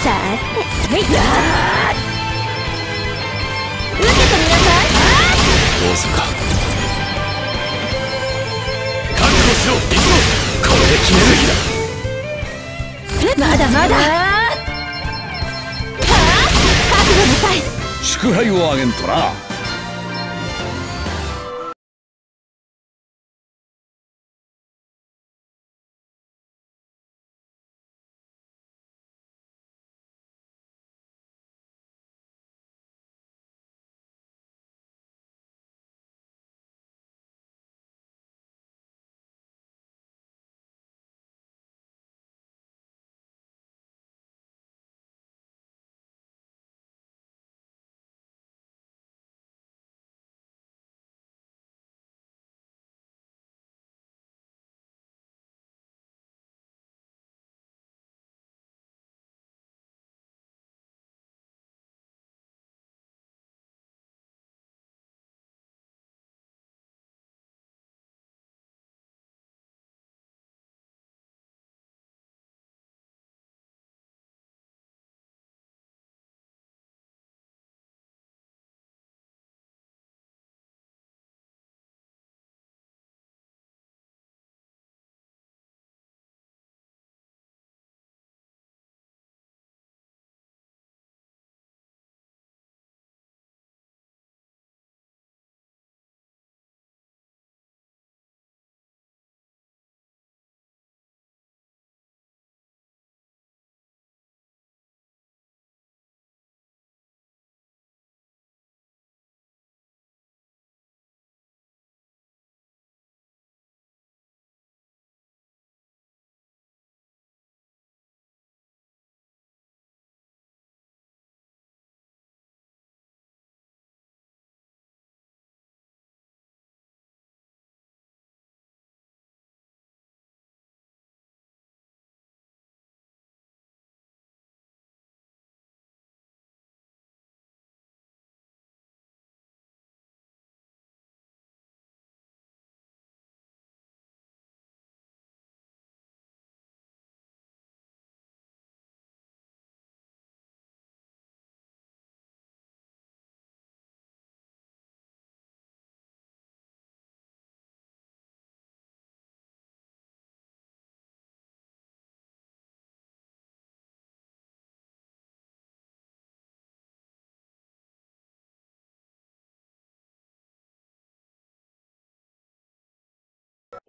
受けて。みなさいどうするか覚悟しろ行くぞ。これで決めるまだまだ。はあ覚悟なさい祝杯をあげんとな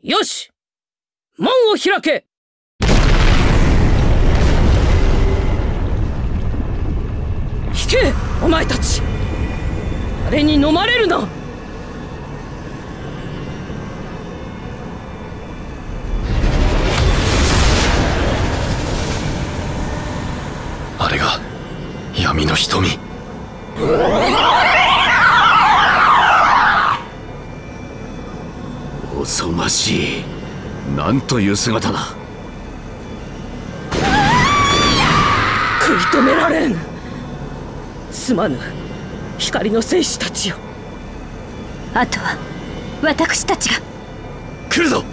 よし門を開け。引けお前たち。あれに飲まれるな。あれが闇の瞳。おぞましい。なんという姿だ。食い止められん。すまぬ。光の戦士たちよ。あとは私たちが。来るぞ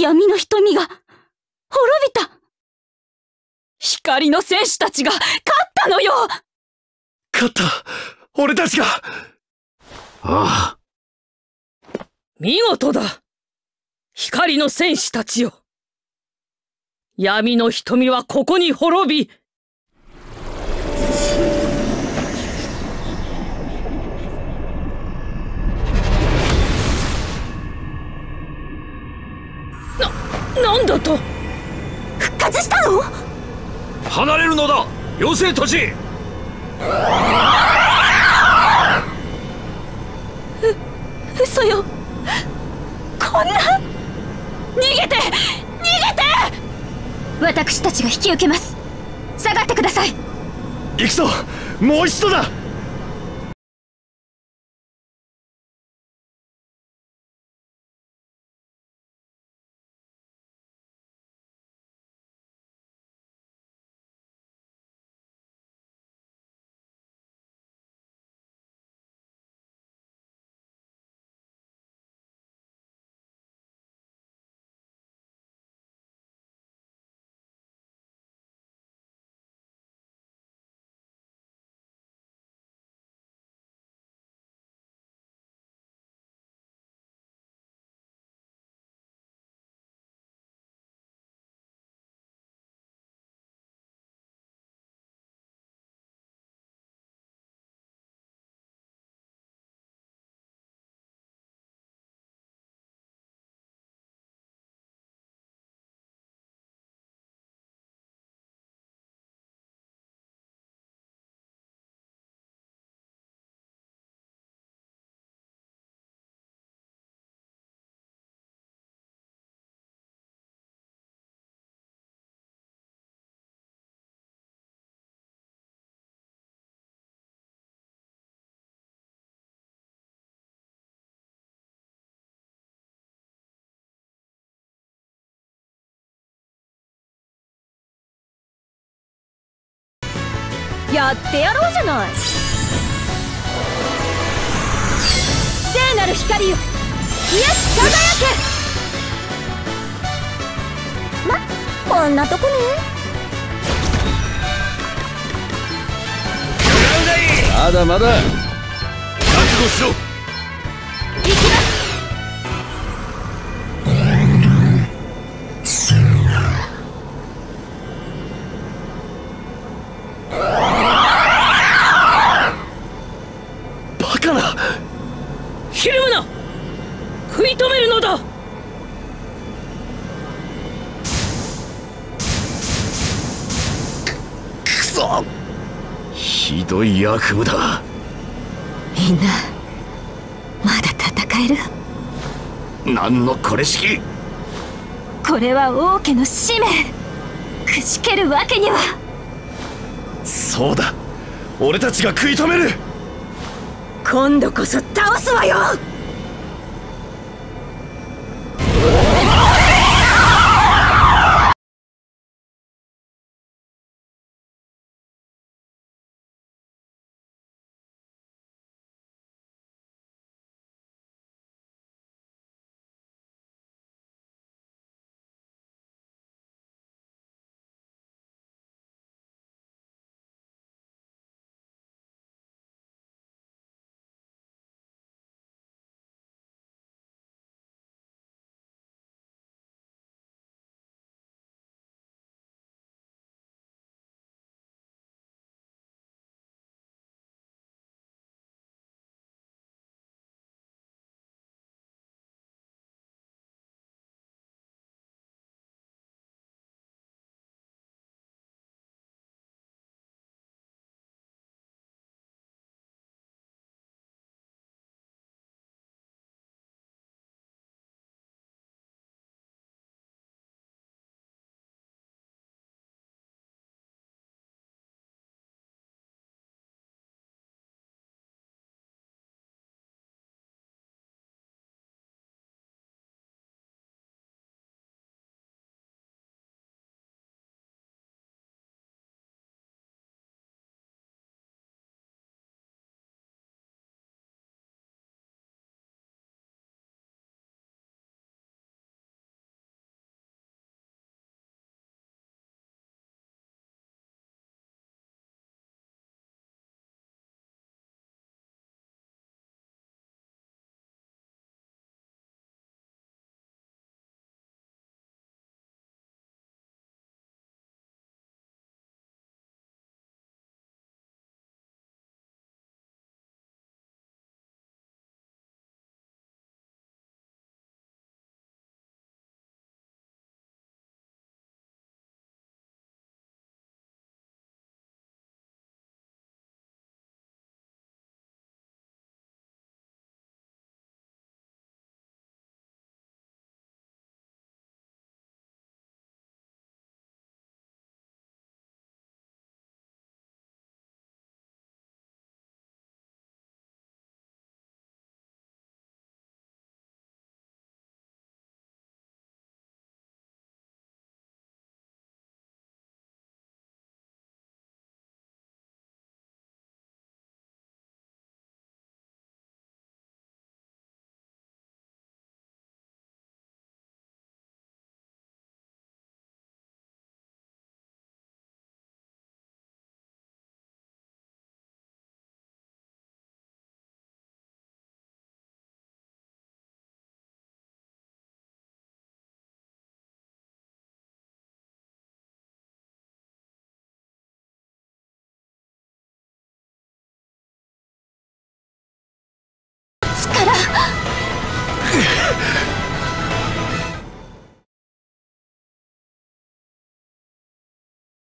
闇の瞳が滅びた。光の戦士たちが勝ったのよ。勝った。俺たちが。ああ。見事だ。光の戦士たちよ。闇の瞳はここに滅びな、なんだと？復活したの？離れるのだ！妖精たち！嘘よ。こんな？逃げて！逃げて！私たちが引き受けます。下がってください。行くぞ。もう一度だやってやろうじゃない。聖なる光よ。癒し輝け。まこんなとこねまだまだ。覚悟しろい悪夢だ。みんなまだ戦える？何のこれしきこれは王家の使命。くじけるわけには。そうだ。俺たちが食い止める。今度こそ倒すわよ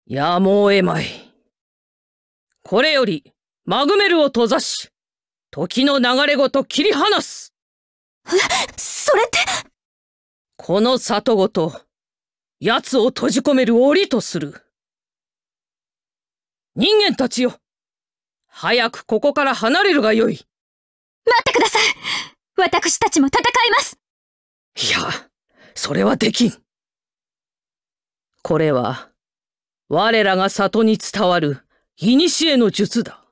やむを得まい。これより、マグメルを閉ざし、時の流れごと切り離す。それって？この里ごと、奴を閉じ込める檻とする。人間たちよ。早くここから離れるがよい。待ってください私たちも戦いますいや、それはできん。これは、我らが里に伝わる、古の術だ。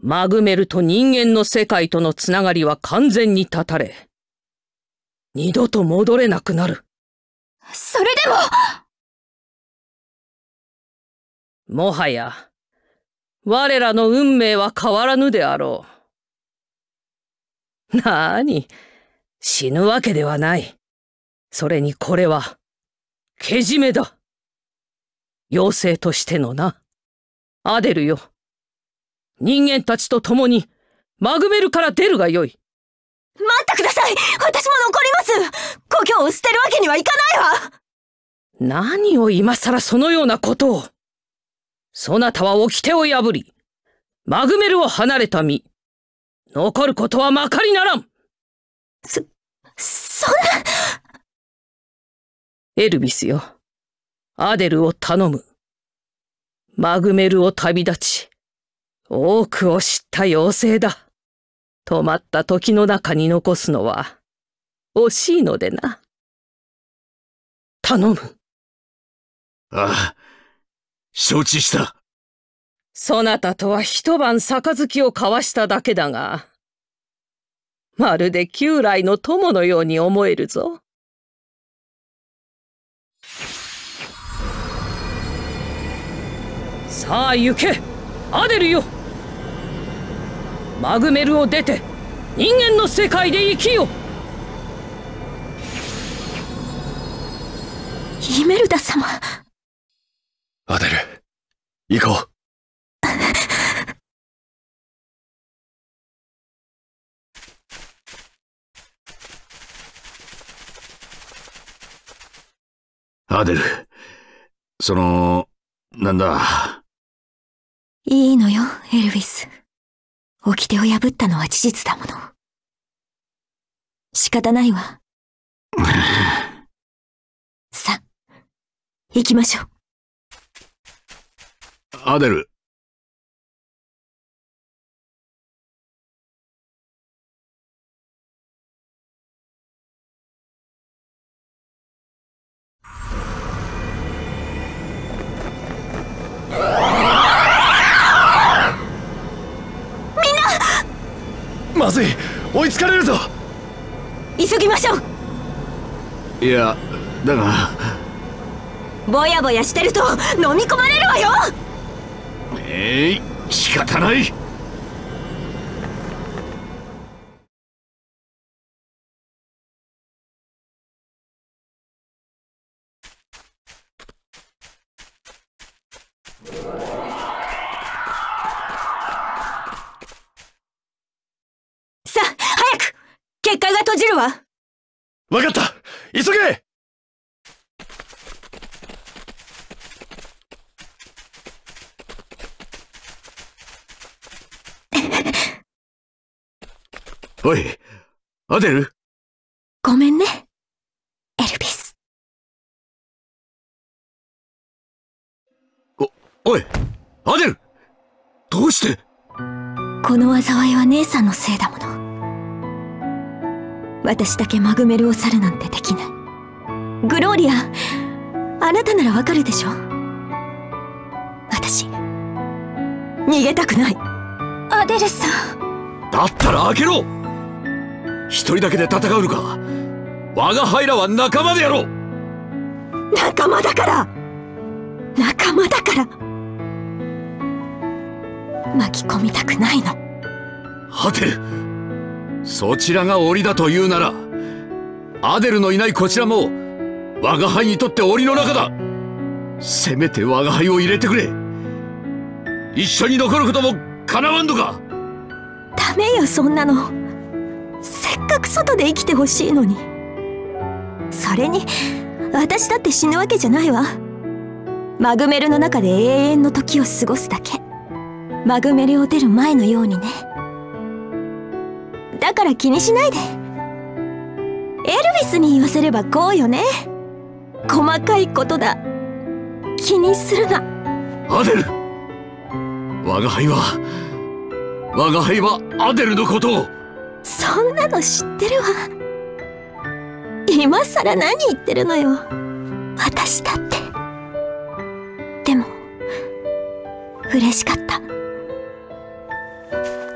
マグメルと人間の世界とのつながりは完全に断たれ、二度と戻れなくなる。それでももはや、我らの運命は変わらぬであろう。なーに、死ぬわけではない。それにこれは、けじめだ。妖精としてのな。アデルよ。人間たちと共に、マグメルから出るがよい。待ってください私も残ります故郷を捨てるわけにはいかないわ何を今更そのようなことを。そなたは掟を破り、マグメルを離れた身。残ることはまかりならんそ、そんな。エルビスよ。アデルを頼む。マグメルを旅立ち、多くを知った妖精だ。止まった時の中に残すのは、惜しいのでな。頼む。ああ、承知した。そなたとは一晩杯を交わしただけだが、まるで旧来の友のように思えるぞ。さあ行けアデルよマグメルを出て人間の世界で生きよイメルダ様アデル、行こう。アデル。その、なんだ？いいのよエルヴィス掟を破ったのは事実だもの仕方ないわ さ行きましょうアデル。まずい追いつかれるぞ。急ぎましょう。いや、だが、ぼやぼやしてると飲み込まれるわよ。えい、仕方ない。さあ早く結界が閉じるわわかった急げおい、アデル？ごめんね。エルヴィス。おい、アデル？どうして？この災いは姉さんのせいだもの。私だけマグメルを去るなんてできない。グローリアあなたならわかるでしょ私逃げたくない。アデルさん。だったら開けろ一人だけで戦うのか？我が輩らは仲間でやろう！仲間だから！仲間だから！巻き込みたくないの。アデルそちらが檻だというならアデルのいないこちらも我が輩にとって檻の中だ！せめて我が輩を入れてくれ！一緒に残ることも叶わんのか？ダメよそんなのせっかく外で生きてほしいのに。それに私だって死ぬわけじゃないわ。マグメルの中で永遠の時を過ごすだけ。マグメルを出る前のようにね。だから気にしないで。エルヴィスに言わせればこうよね。細かいことだ。気にするな。アデル。我が輩は我が輩はアデルのことを。そんなの知ってるわ。今さら何言ってるのよ。私だって。でも嬉しかった。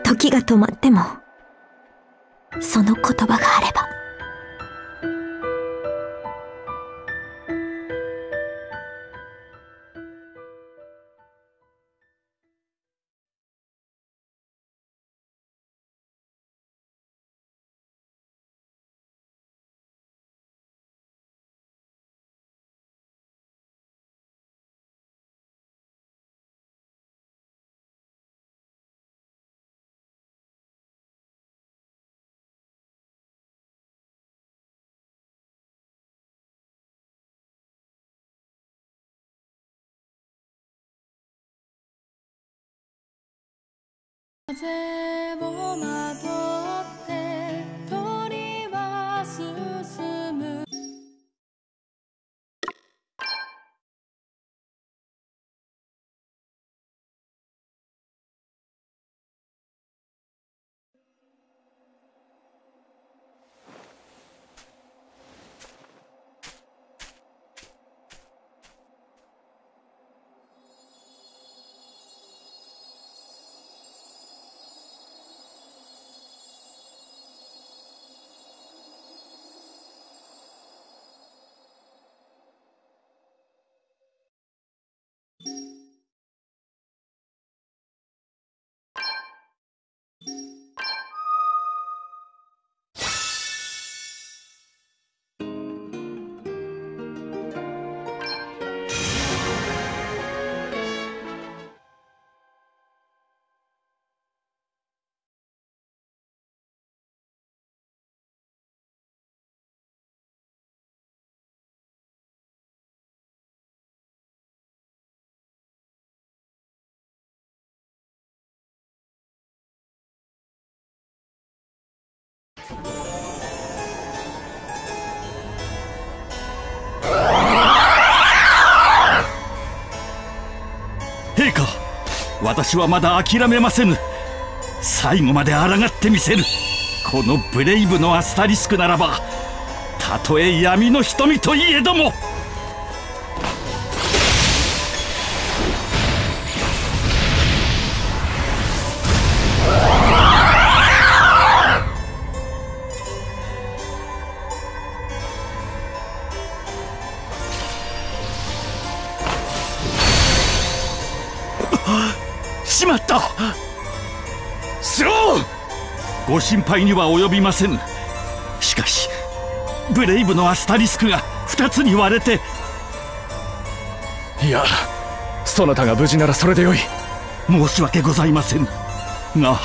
時が止まってもその言葉があれば。風をまと私はまだ諦めませぬ。最後まで抗ってみせる。このブレイブのアスタリスクならばたとえ闇の瞳といえども。ご心配には及びませぬしかしブレイブのアスタリスクが2つに割れて。いやそなたが無事ならそれでよい。申し訳ございません。が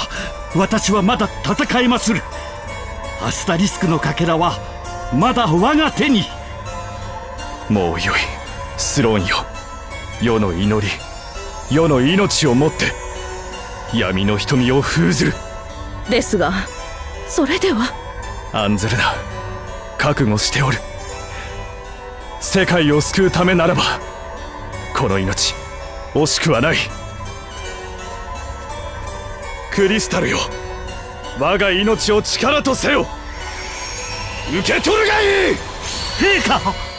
私はまだ戦えまする。アスタリスクのかけらはまだ我が手に。もうよい。スローンよ。世の祈り。世の命をもって。闇の瞳を封ずるですがそれでは。案ずるな覚悟しておる。世界を救うためならばこの命惜しくはない。クリスタルよ我が命を力とせよ。受け取るがいい。陛下